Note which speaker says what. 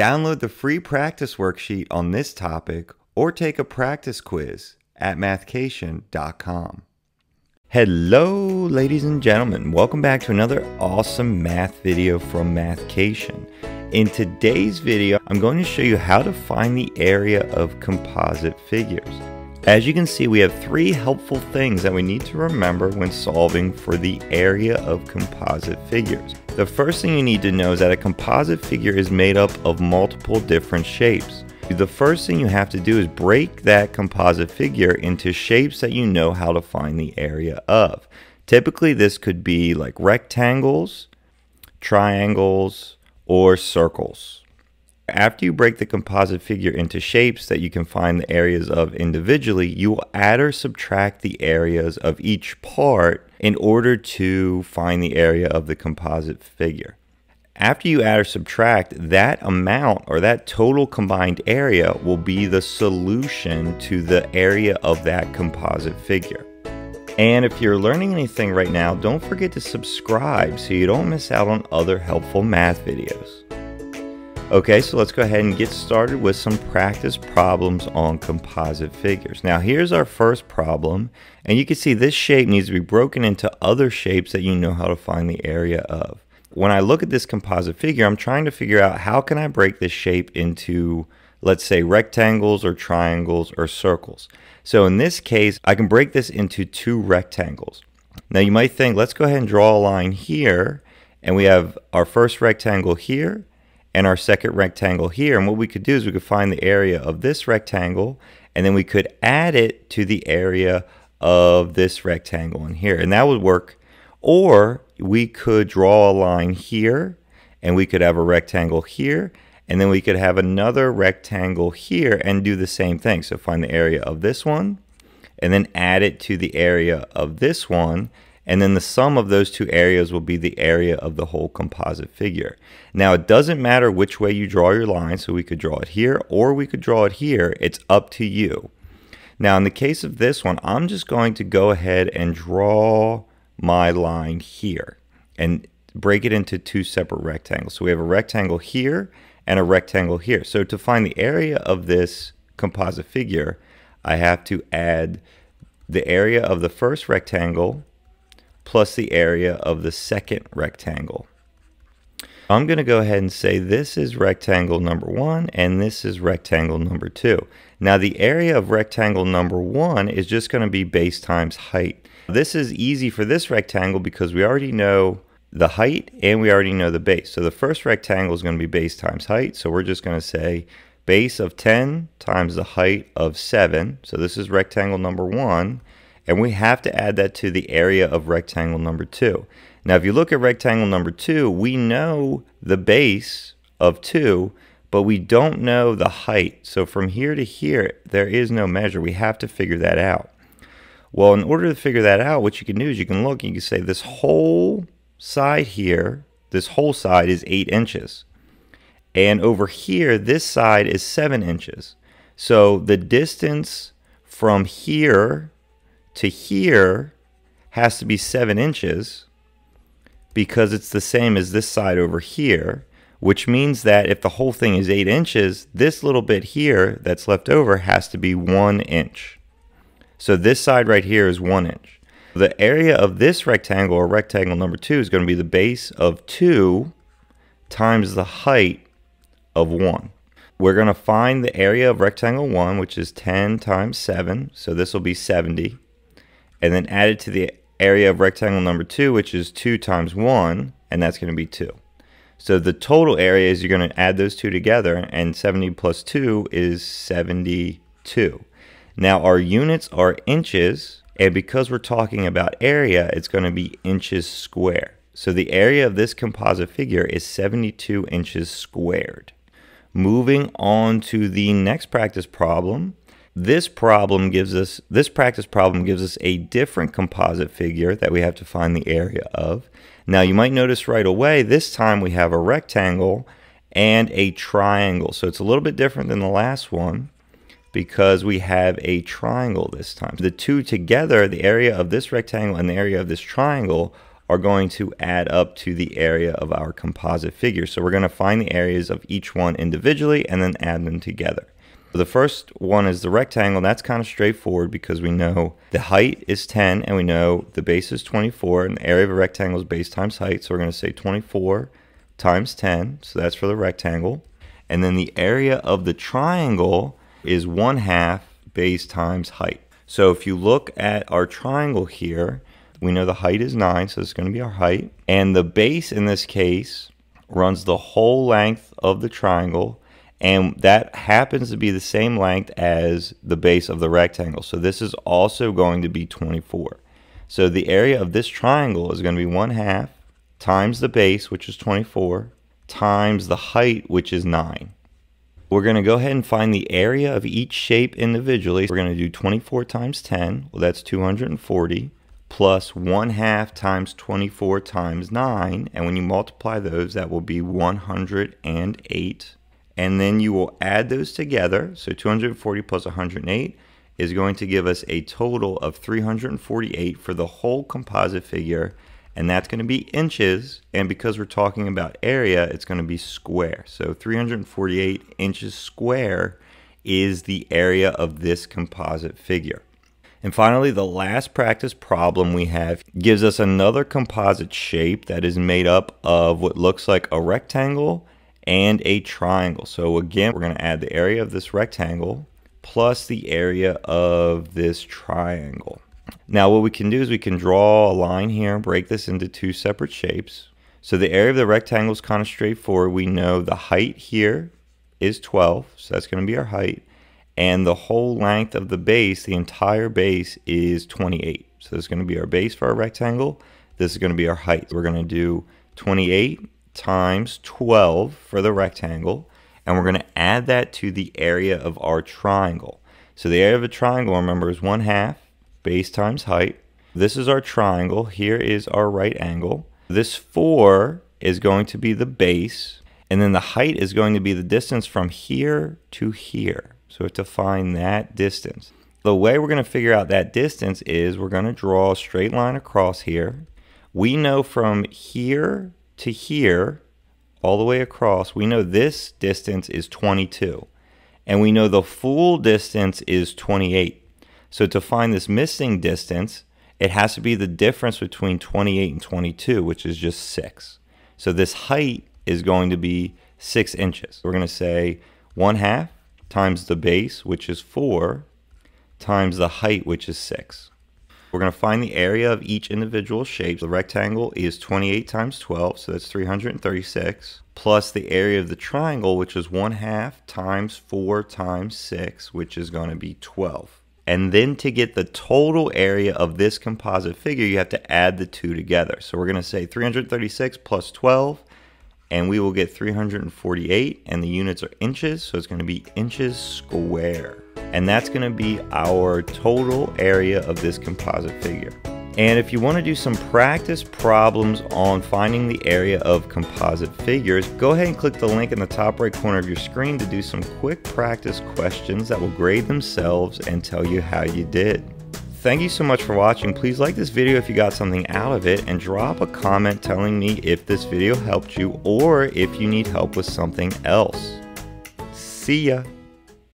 Speaker 1: Download the free practice worksheet on this topic or take a practice quiz at mathcation.com. Hello, ladies and gentlemen. Welcome back to another awesome math video from Mathcation. In today's video, I'm going to show you how to find the area of composite figures. As you can see, we have three helpful things that we need to remember when solving for the area of composite figures. The first thing you need to know is that a composite figure is made up of multiple different shapes. The first thing you have to do is break that composite figure into shapes that you know how to find the area of. Typically, this could be like rectangles, triangles, or circles. After you break the composite figure into shapes that you can find the areas of individually, you will add or subtract the areas of each part in order to find the area of the composite figure. After you add or subtract, that amount or that total combined area will be the solution to the area of that composite figure. And if you're learning anything right now, don't forget to subscribe so you don't miss out on other helpful math videos. Okay, so let's go ahead and get started with some practice problems on composite figures. Now here's our first problem, and you can see this shape needs to be broken into other shapes that you know how to find the area of. When I look at this composite figure, I'm trying to figure out how can I break this shape into, let's say, rectangles or triangles or circles. So in this case, I can break this into two rectangles. Now you might think, let's go ahead and draw a line here, and we have our first rectangle here, and our second rectangle here. And what we could do is we could find the area of this rectangle and then we could add it to the area of this rectangle in here. And that would work. Or we could draw a line here and we could have a rectangle here and then we could have another rectangle here and do the same thing. So find the area of this one and then add it to the area of this one and then the sum of those two areas will be the area of the whole composite figure. Now it doesn't matter which way you draw your line, so we could draw it here or we could draw it here, it's up to you. Now in the case of this one, I'm just going to go ahead and draw my line here and break it into two separate rectangles. So we have a rectangle here and a rectangle here. So to find the area of this composite figure, I have to add the area of the first rectangle plus the area of the second rectangle. I'm going to go ahead and say this is rectangle number one and this is rectangle number two. Now the area of rectangle number one is just going to be base times height. This is easy for this rectangle because we already know the height and we already know the base. So the first rectangle is going to be base times height. So we're just going to say base of 10 times the height of 7. So this is rectangle number 1 and we have to add that to the area of rectangle number 2. Now if you look at rectangle number 2, we know the base of 2, but we don't know the height. So from here to here, there is no measure. We have to figure that out. Well, in order to figure that out, what you can do is you can look and you can say this whole side here, this whole side is 8 inches. And over here, this side is 7 inches. So the distance from here to here has to be 7 inches because it's the same as this side over here, which means that if the whole thing is 8 inches, this little bit here that's left over has to be 1 inch. So this side right here is 1 inch. The area of this rectangle, or rectangle number 2, is going to be the base of 2 times the height of 1. We're going to find the area of rectangle 1, which is 10 times 7, so this will be 70 and then add it to the area of rectangle number 2, which is 2 times 1, and that's going to be 2. So the total area is you're going to add those two together, and 70 plus 2 is 72. Now our units are inches, and because we're talking about area, it's going to be inches square. So the area of this composite figure is 72 inches squared. Moving on to the next practice problem, this problem gives us, this practice problem gives us a different composite figure that we have to find the area of. Now you might notice right away, this time we have a rectangle and a triangle. So it's a little bit different than the last one because we have a triangle this time. The two together, the area of this rectangle and the area of this triangle, are going to add up to the area of our composite figure. So we're going to find the areas of each one individually and then add them together. The first one is the rectangle. That's kind of straightforward because we know the height is 10 and we know the base is 24 and the area of a rectangle is base times height. So we're going to say 24 times 10. So that's for the rectangle. And then the area of the triangle is 1 half base times height. So if you look at our triangle here, we know the height is 9, so it's going to be our height. And the base in this case runs the whole length of the triangle, and that happens to be the same length as the base of the rectangle. So this is also going to be 24. So the area of this triangle is going to be 1 half times the base, which is 24, times the height, which is 9. We're going to go ahead and find the area of each shape individually. We're going to do 24 times 10. Well, that's 240 plus 1 half times 24 times 9. And when you multiply those, that will be 108. And then you will add those together. So 240 plus 108 is going to give us a total of 348 for the whole composite figure. And that's going to be inches. And because we're talking about area, it's going to be square. So 348 inches square is the area of this composite figure. And finally, the last practice problem we have gives us another composite shape that is made up of what looks like a rectangle and a triangle. So again, we're going to add the area of this rectangle plus the area of this triangle. Now what we can do is we can draw a line here and break this into two separate shapes. So the area of the rectangle is kind of straightforward. We know the height here is 12, so that's going to be our height and the whole length of the base, the entire base is 28. So this is going to be our base for our rectangle. This is going to be our height. We're going to do 28 times 12 for the rectangle, and we're going to add that to the area of our triangle. So the area of a triangle, remember, is 1 half base times height. This is our triangle. Here is our right angle. This 4 is going to be the base, and then the height is going to be the distance from here to here. So we have to find that distance. The way we're going to figure out that distance is we're going to draw a straight line across here. We know from here to here, all the way across, we know this distance is 22. And we know the full distance is 28. So to find this missing distance, it has to be the difference between 28 and 22, which is just 6. So this height is going to be 6 inches. We're going to say 1 half times the base, which is 4, times the height, which is 6. We're going to find the area of each individual shape. The rectangle is 28 times 12, so that's 336, plus the area of the triangle, which is 1 half times 4 times 6, which is going to be 12. And then to get the total area of this composite figure, you have to add the two together. So we're going to say 336 plus 12 and we will get 348 and the units are inches so it's going to be inches square and that's going to be our total area of this composite figure and if you want to do some practice problems on finding the area of composite figures, go ahead and click the link in the top right corner of your screen to do some quick practice questions that will grade themselves and tell you how you did. Thank you so much for watching. Please like this video if you got something out of it and drop a comment telling me if this video helped you or if you need help with something else. See ya!